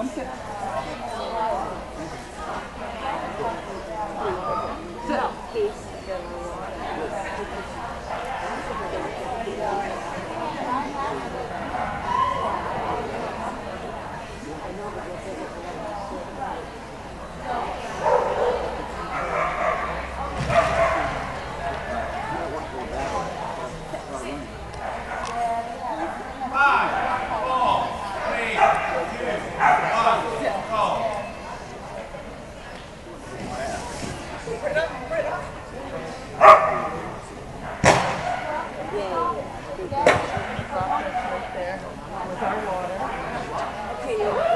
Vamos ver. with our water Okay,